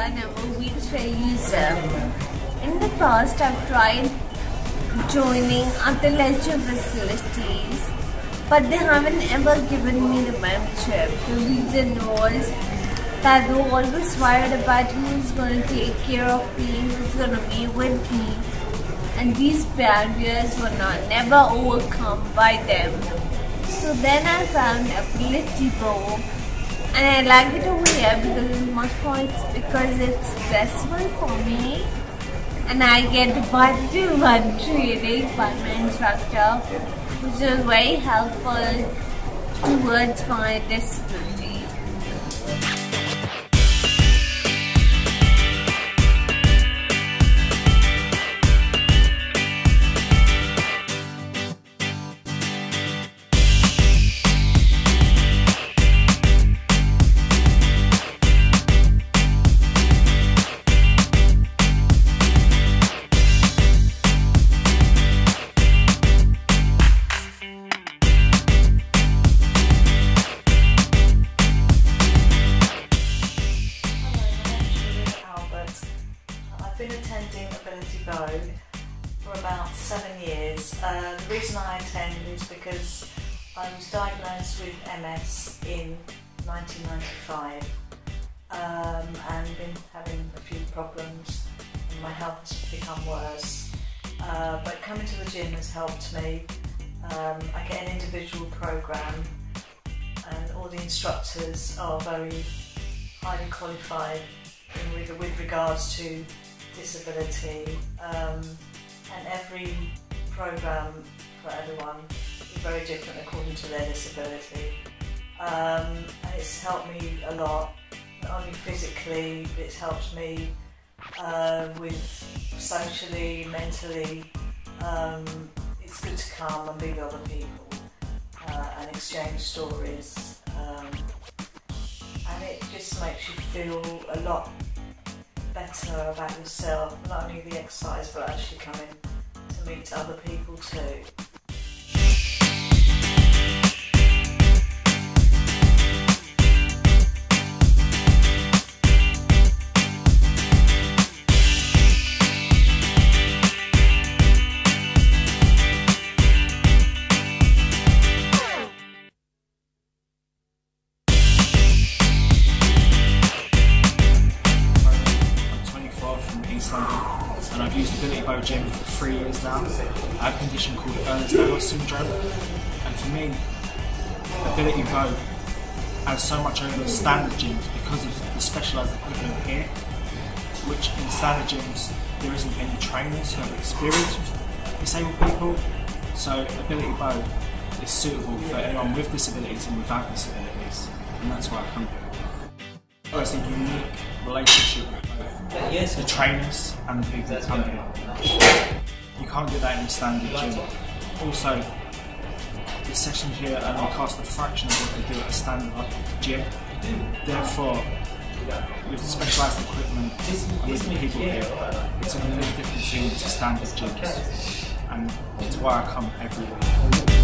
I'm a wheelchair user. Um, in the past, I've tried joining other leisure facilities, but they haven't ever given me the membership. The reason was that they were always worried about who's going to take care of me, who's going to be with me, and these barriers were not never overcome by them. So then I found Ability Bow and I like it over here because it's much more because it's accessible for me and I get one-to-one training by my instructor which is very helpful towards my disability. Been attending Ability Bow for about seven years. Uh, the reason I attend is because I was diagnosed with MS in 1995 um, and been having a few problems and my health has become worse. Uh, but coming to the gym has helped me. Um, I get an individual program and all the instructors are very highly qualified with, with regards to disability um, and every program for everyone is very different according to their disability. Um, and it's helped me a lot not only physically but it's helped me uh, with socially, mentally. Um, it's good to come and be with other people uh, and exchange stories um, and it just makes you feel a lot better about yourself, not only the exercise but actually coming to meet other people too. Condition called Ehlers-Danlos syndrome and for me Ability Bow has so much over standard gyms because of the specialised equipment here which in standard gyms there isn't any trainers who have experience with disabled people so Ability Bow is suitable for anyone with disabilities and without disabilities and that's why I come here. It's a unique relationship with the trainers and the people that come here. You can't get that in a standard gym. Also, the sessions here only cost a fraction of what they do at a standard gym. Therefore, with specialised equipment and with the people here, it's a completely different thing to standard gyms. And it's why I come every week.